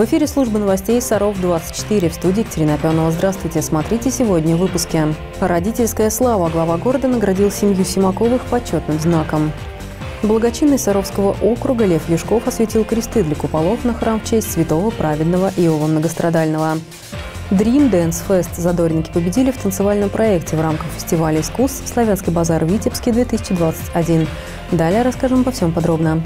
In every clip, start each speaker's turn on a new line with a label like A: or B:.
A: В эфире службы новостей «Саров-24» в студии Екатерина Пионова. Здравствуйте. Смотрите сегодня в выпуске. Родительская слава. Глава города наградил семью Симаковых почетным знаком. Благочинный Саровского округа Лев Юшков осветил кресты для куполов на храм в честь святого праведного Иова Многострадального. Dream Dance Fest задорники победили в танцевальном проекте в рамках фестиваля искусств «Славянский базар в Витебске 2021». Далее расскажем по всем подробно.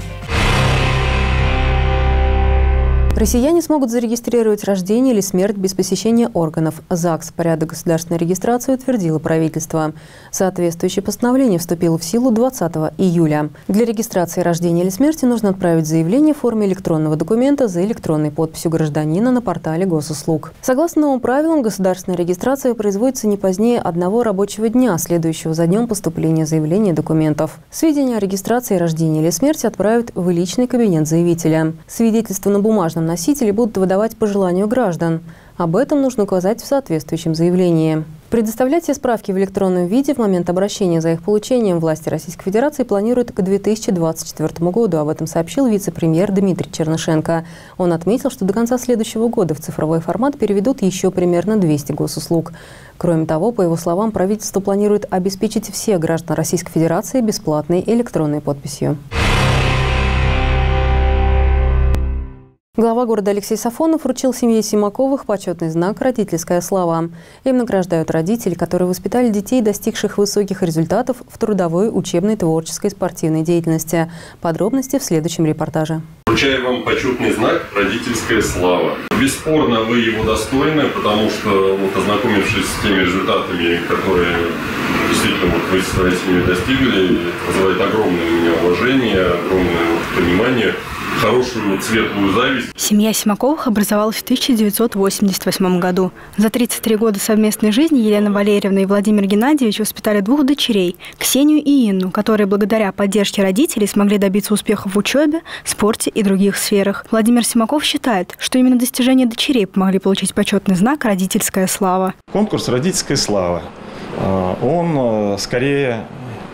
A: Россияне смогут зарегистрировать рождение или смерть без посещения органов. ЗАГС порядок государственной регистрации утвердило правительство. Соответствующее постановление вступило в силу 20 июля. Для регистрации рождения или смерти нужно отправить заявление в форме электронного документа за электронной подписью гражданина на портале госуслуг. Согласно новым правилам, государственная регистрация производится не позднее одного рабочего дня, следующего за днем поступления заявления документов. Сведения о регистрации рождения или смерти отправят в личный кабинет заявителя. Свидетельство на бумажном носители будут выдавать по желанию граждан. Об этом нужно указать в соответствующем заявлении. Предоставлять все справки в электронном виде в момент обращения за их получением власти Российской Федерации планируют к 2024 году. Об этом сообщил вице-премьер Дмитрий Чернышенко. Он отметил, что до конца следующего года в цифровой формат переведут еще примерно 200 госуслуг. Кроме того, по его словам, правительство планирует обеспечить всех граждан Российской Федерации бесплатной электронной подписью. Глава города Алексей Сафонов вручил семье Симаковых почетный знак «Родительская слава». Им награждают родители, которые воспитали детей, достигших высоких результатов в трудовой, учебной, творческой, спортивной деятельности. Подробности в следующем репортаже.
B: Вручаю вам почетный знак «Родительская слава». Бесспорно, вы его достойны, потому что, вот, ознакомившись с теми результатами, которые действительно вот, вы со своей семьей достигли, вызывает огромное у меня уважение, огромное понимание – хорошую светлую зависть.
C: Семья Симаковых образовалась в 1988 году. За 33 года совместной жизни Елена Валерьевна и Владимир Геннадьевич воспитали двух дочерей – Ксению и Инну, которые благодаря поддержке родителей смогли добиться успехов в учебе, спорте и других сферах. Владимир Симаков считает, что именно достижения дочерей помогли получить почетный знак «Родительская слава».
D: Конкурс «Родительская слава» а, он э, скорее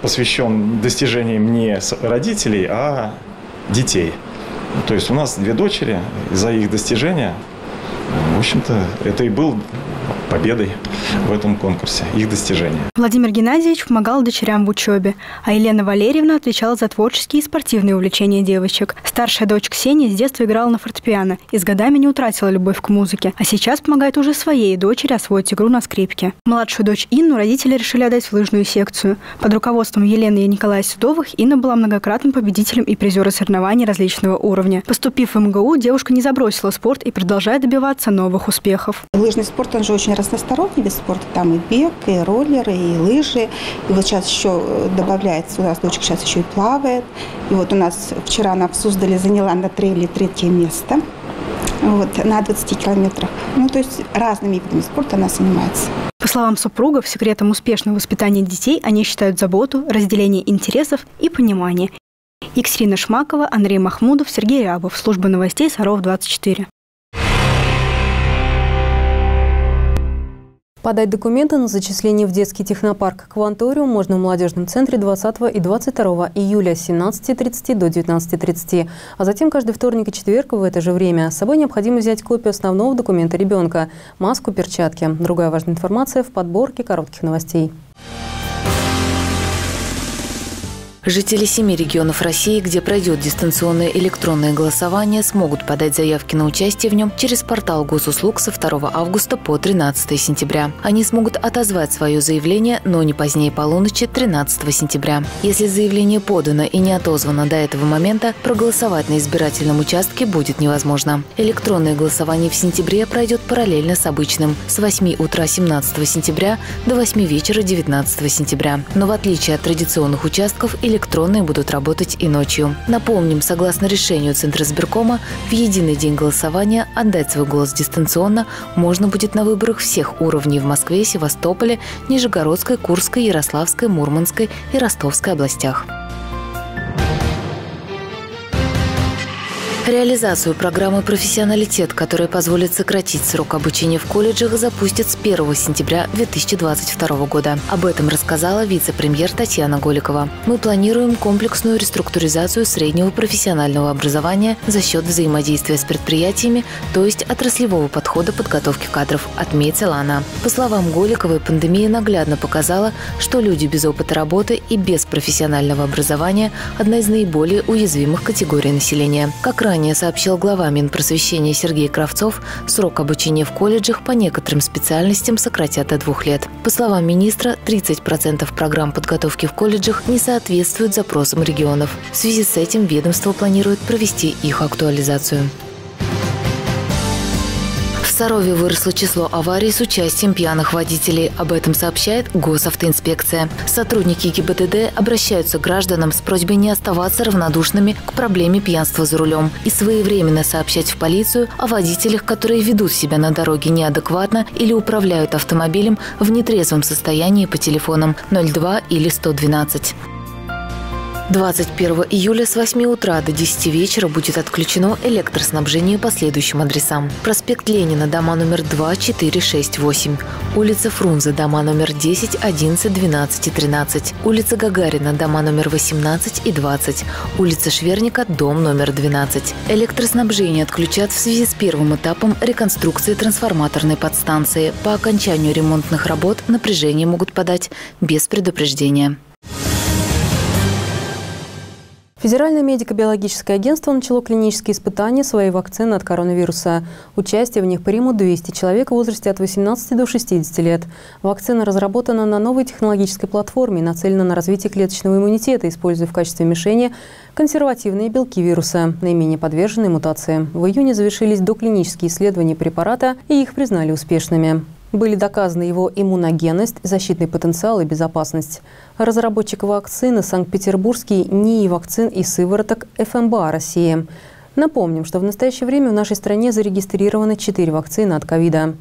D: посвящен достижениям не родителей, а детей – то есть у нас две дочери, за их достижения, в общем-то, это и был победой в этом конкурсе, их достижения.
C: Владимир Геннадьевич помогал дочерям в учебе, а Елена Валерьевна отвечала за творческие и спортивные увлечения девочек. Старшая дочь Ксения с детства играла на фортепиано и с годами не утратила любовь к музыке, а сейчас помогает уже своей дочери освоить игру на скрипке. Младшую дочь Инну родители решили отдать в лыжную секцию. Под руководством Елены и Николая Судовых Инна была многократным победителем и призером соревнований различного уровня. Поступив в МГУ, девушка не забросила спорт и продолжает добиваться новых успехов.
E: Лыжный спорт, он же очень разносторонний вид спорта. Там и бег, и роллеры, и лыжи. И вот сейчас еще э, добавляется, у нас дочка сейчас еще и плавает. И вот у нас вчера она в Суздале заняла на трейле третье место вот, на 20 километрах. Ну, то есть разными видами спорта она занимается.
C: По словам супругов, секретом успешного воспитания детей они считают заботу, разделение интересов и понимание. Екатерина Шмакова, Андрей Махмудов, Сергей Рябов. Служба новостей Саров-24.
A: Подать документы на зачисление в детский технопарк «Кванториум» можно в молодежном центре 20 и 22 июля с 17.30 до 19.30. А затем каждый вторник и четверг в это же время. С собой необходимо взять копию основного документа ребенка – маску, перчатки. Другая важная информация в подборке коротких новостей.
F: Жители семи регионов России, где пройдет дистанционное электронное голосование, смогут подать заявки на участие в нем через портал госуслуг со 2 августа по 13 сентября. Они смогут отозвать свое заявление, но не позднее полуночи 13 сентября. Если заявление подано и не отозвано до этого момента, проголосовать на избирательном участке будет невозможно. Электронное голосование в сентябре пройдет параллельно с обычным с 8 утра 17 сентября до 8 вечера 19 сентября. Но в отличие от традиционных участков, электронные будут работать и ночью. Напомним, согласно решению Центра сберкома, в единый день голосования отдать свой голос дистанционно можно будет на выборах всех уровней в Москве, Севастополе, Нижегородской, Курской, Ярославской, Мурманской и Ростовской областях. Реализацию программы «Профессионалитет», которая позволит сократить срок обучения в колледжах, запустят с 1 сентября 2022 года. Об этом рассказала вице-премьер Татьяна Голикова. Мы планируем комплексную реструктуризацию среднего профессионального образования за счет взаимодействия с предприятиями, то есть отраслевого подхода подготовки кадров, отметила она. По словам Голиковой, пандемия наглядно показала, что люди без опыта работы и без профессионального образования – одна из наиболее уязвимых категорий населения. Как ранее сообщил глава Минпросвещения Сергей Кравцов, срок обучения в колледжах по некоторым специальностям сократят до двух лет. По словам министра, 30% программ подготовки в колледжах не соответствуют запросам регионов. В связи с этим ведомство планирует провести их актуализацию. Сарове выросло число аварий с участием пьяных водителей. Об этом сообщает госавтоинспекция. Сотрудники ГИБДД обращаются к гражданам с просьбой не оставаться равнодушными к проблеме пьянства за рулем и своевременно сообщать в полицию о водителях, которые ведут себя на дороге неадекватно или управляют автомобилем в нетрезвом состоянии по телефонам 02 или 112. 21 июля с 8 утра до 10 вечера будет отключено электроснабжение по следующим адресам. Проспект Ленина, дома номер 2, 4, 6, 8. Улица Фрунзе, дома номер 10, 11, 12 и 13. Улица Гагарина, дома номер 18 и 20. Улица Шверника, дом номер 12. Электроснабжение отключат в связи с первым этапом реконструкции трансформаторной подстанции. По окончанию ремонтных работ напряжение могут подать без предупреждения.
A: Федеральное медико-биологическое агентство начало клинические испытания своей вакцины от коронавируса. Участие в них примут 200 человек в возрасте от 18 до 60 лет. Вакцина разработана на новой технологической платформе и нацелена на развитие клеточного иммунитета, используя в качестве мишени консервативные белки вируса, наименее подверженные мутации. В июне завершились доклинические исследования препарата, и их признали успешными. Были доказаны его иммуногенность, защитный потенциал и безопасность. Разработчик вакцины Санкт-Петербургский НИИ вакцин и сывороток ФМБА России. Напомним, что в настоящее время в нашей стране зарегистрированы четыре вакцины от ковида.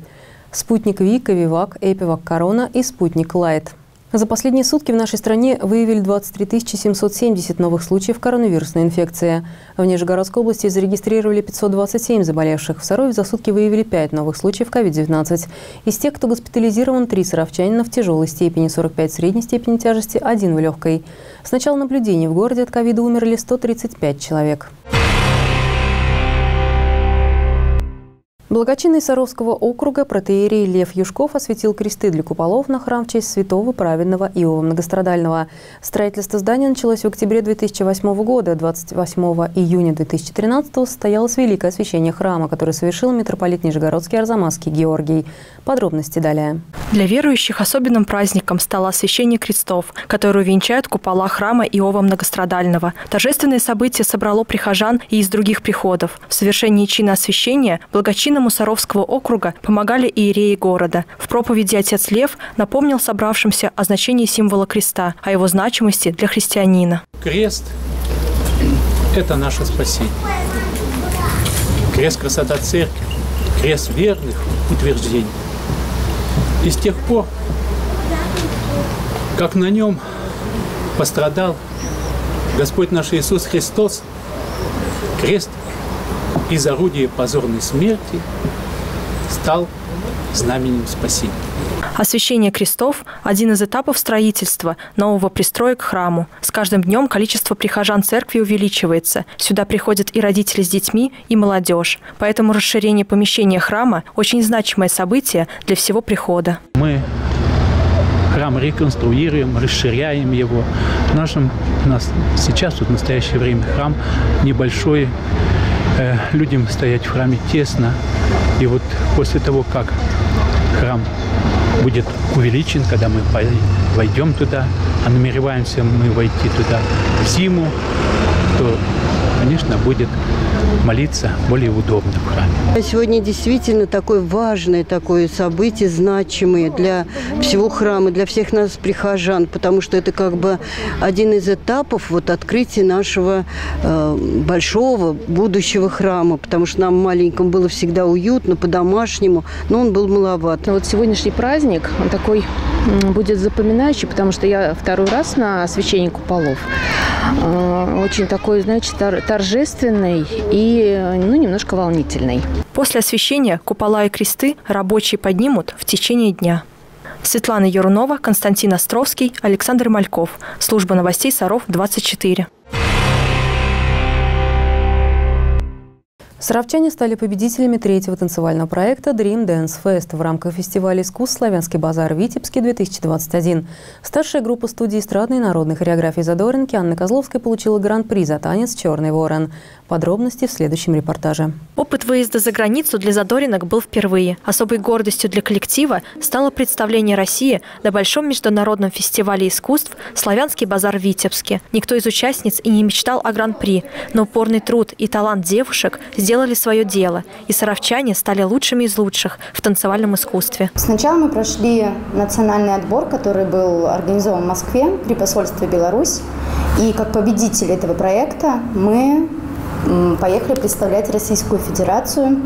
A: Спутник Ви, Ковивак, Эпивак Корона и Спутник Лайт – за последние сутки в нашей стране выявили 23 770 новых случаев коронавирусной инфекции. В Нижегородской области зарегистрировали 527 заболевших. В Сарове за сутки выявили 5 новых случаев COVID-19. Из тех, кто госпитализирован, 3 саровчанина в тяжелой степени, 45 в средней степени тяжести, 1 в легкой. С начала наблюдений в городе от ковида умерли 135 человек. Благочинный Саровского округа протеерей Лев Юшков осветил кресты для куполов на храм в честь святого праведного Иова Многострадального. Строительство здания началось в октябре 2008 года. 28 июня 2013 состоялось великое освящение храма, которое совершил митрополит Нижегородский Арзамасский Георгий. Подробности далее.
C: Для верующих особенным праздником стало освящение крестов, которые венчают купола храма Иова Многострадального. Торжественное событие собрало прихожан и из других приходов. В совершении чина освящения благочинным Жителям Саровского округа помогали иереи города. В проповеди отец Лев напомнил собравшимся о значении символа креста, о его значимости для христианина.
G: Крест – это наше спасение. Крест – красота церкви, крест верных утверждений. И с тех пор, как на нем пострадал Господь наш Иисус Христос, крест из орудия позорной смерти стал знаменем спасения.
C: Освящение крестов – один из этапов строительства нового пристроя к храму. С каждым днем количество прихожан церкви увеличивается. Сюда приходят и родители с детьми, и молодежь. Поэтому расширение помещения храма – очень значимое событие для всего прихода.
G: Мы храм реконструируем, расширяем его. В нашем, у нас сейчас, вот в настоящее время, храм небольшой, Э, людям стоять в храме тесно. И вот после того, как храм будет увеличен, когда мы войдем туда, а намереваемся мы войти туда в зиму, то конечно, будет молиться более удобно в храме.
H: Сегодня действительно такое важное такое событие, значимое для всего храма, для всех нас, прихожан, потому что это как бы один из этапов вот открытия нашего э, большого будущего храма, потому что нам маленькому было всегда уютно, по-домашнему, но он был маловат.
I: Вот сегодняшний праздник, он такой будет запоминающий, потому что я второй раз на освящении куполов. э, очень такой, значит, торжественный и, ну, немножко волнительный.
C: После освещения купола и кресты рабочие поднимут в течение дня. Светлана Юрунова, Константин Островский, Александр Мальков. Служба новостей Саров 24.
A: Саровчане стали победителями третьего танцевального проекта Dream Dance Fest в рамках фестиваля искусств «Славянский базар Витебский-2021». Старшая группа студии эстрадной и народной хореографии «Задоринки» Анна Козловская получила гран-при за танец «Черный ворон». Подробности в следующем репортаже.
C: Опыт выезда за границу для задоринок был впервые. Особой гордостью для коллектива стало представление России на Большом международном фестивале искусств «Славянский базар Витебске». Никто из участниц и не мечтал о гран-при, но упорный труд и талант девушек сделали свое дело, и саровчане стали лучшими из лучших в танцевальном искусстве.
J: Сначала мы прошли национальный отбор, который был организован в Москве при посольстве Беларусь. И как победители этого проекта мы поехали представлять Российскую Федерацию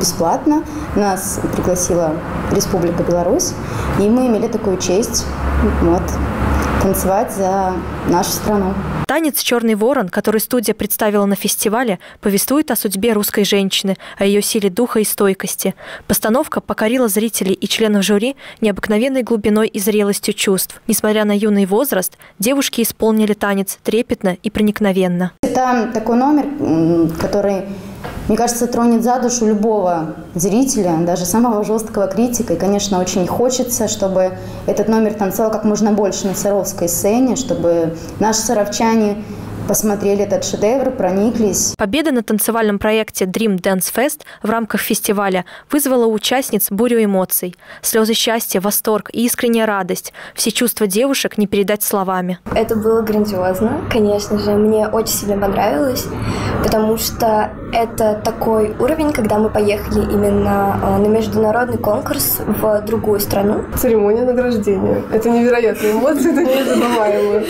J: бесплатно. Нас пригласила Республика Беларусь, и мы имели такую честь вот, танцевать за нашу страну.
C: Танец «Черный ворон», который студия представила на фестивале, повествует о судьбе русской женщины, о ее силе духа и стойкости. Постановка покорила зрителей и членов жюри необыкновенной глубиной и зрелостью чувств. Несмотря на юный возраст, девушки исполнили танец трепетно и проникновенно.
J: Это такой номер, который мне кажется, тронет за душу любого зрителя, даже самого жесткого критика. И, конечно, очень хочется, чтобы этот номер танцевал как можно больше на Саровской сцене, чтобы наши саровчане посмотрели этот шедевр, прониклись.
C: Победа на танцевальном проекте Dream Dance Fest в рамках фестиваля вызвала у участниц бурю эмоций. Слезы счастья, восторг и искренняя радость. Все чувства девушек не передать словами.
K: Это было грандиозно, конечно же. Мне очень сильно понравилось, потому что это такой уровень, когда мы поехали именно э, на международный конкурс в другую страну.
L: Церемония награждения. Это невероятные эмоции, это незабываемые.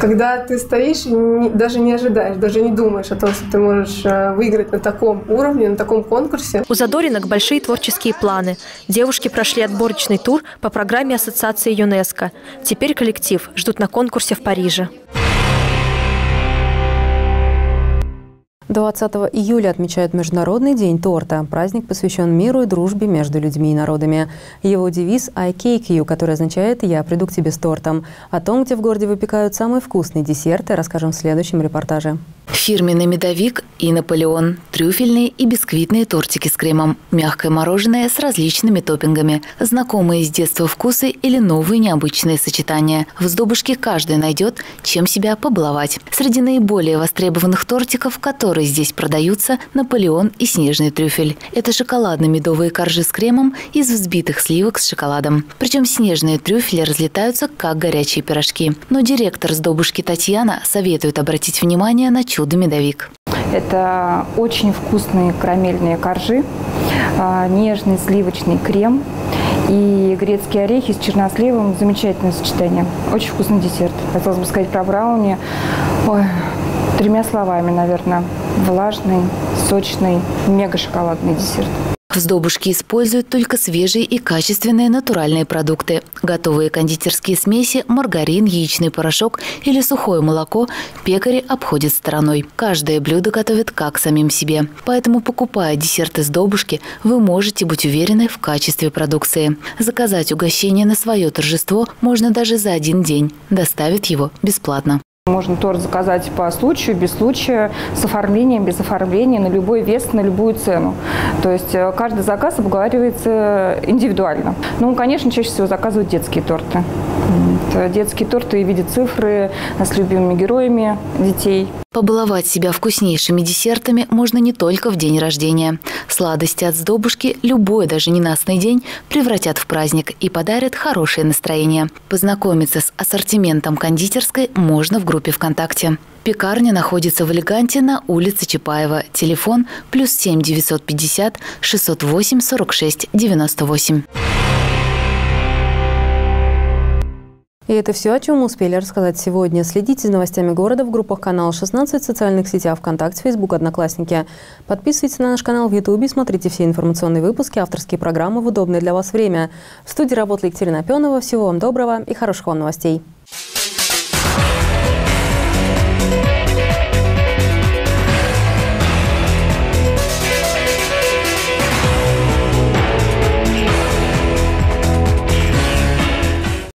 L: Когда ты стоишь даже не ожидаешь, даже не думаешь о том, что ты можешь э, выиграть на таком уровне, на таком конкурсе.
C: У Задоринок большие творческие планы. Девушки прошли отборочный тур по программе Ассоциации ЮНЕСКО. Теперь коллектив ждут на конкурсе в Париже.
A: 20 июля отмечают Международный день торта. Праздник посвящен миру и дружбе между людьми и народами. Его девиз «I cake you», который означает «Я приду к тебе с тортом». О том, где в городе выпекают самые вкусные десерты, расскажем в следующем репортаже.
F: Фирменный медовик и Наполеон, трюфельные и бисквитные тортики с кремом, мягкое мороженое с различными топпингами, знакомые с детства вкусы или новые необычные сочетания. В сдобушке каждый найдет, чем себя побаловать. Среди наиболее востребованных тортиков, которые здесь продаются, Наполеон и снежный трюфель. Это шоколадно-медовые коржи с кремом из взбитых сливок с шоколадом. Причем снежные трюфели разлетаются, как горячие пирожки. Но директор сдобушки Татьяна советует обратить внимание на чудо чудо-медовик.
M: Это очень вкусные карамельные коржи, а, нежный сливочный крем и грецкие орехи с черносливом. Замечательное сочетание. Очень вкусный десерт. Хотелось бы сказать про брауни. Ой, тремя словами, наверное. Влажный, сочный, мега-шоколадный десерт.
F: В сдобушке используют только свежие и качественные натуральные продукты. Готовые кондитерские смеси, маргарин, яичный порошок или сухое молоко пекари обходят стороной. Каждое блюдо готовят как самим себе. Поэтому, покупая десерты сдобушки, вы можете быть уверены в качестве продукции. Заказать угощение на свое торжество можно даже за один день. Доставят его бесплатно.
M: Можно торт заказать по случаю, без случая, с оформлением, без оформления, на любой вес, на любую цену. То есть э, каждый заказ обговаривается индивидуально. Ну, конечно, чаще всего заказывают детские торты. Детские торты в виде цифры с любимыми героями детей.
F: Побаловать себя вкуснейшими десертами можно не только в день рождения. Сладости от сдобушки любой даже ненастный день превратят в праздник и подарят хорошее настроение. Познакомиться с ассортиментом кондитерской можно в группе ВКонтакте. Пекарня находится в Элеганте на улице Чапаева. Телефон плюс 7 950 608 46 98.
A: И это все, о чем мы успели рассказать сегодня. Следите за новостями города в группах канала 16 в социальных сетях ВКонтакте, Фейсбук, Одноклассники. Подписывайтесь на наш канал в Ютубе, смотрите все информационные выпуски, авторские программы в удобное для вас время. В студии работала Екатерина Пенова. Всего вам доброго и хороших вам новостей.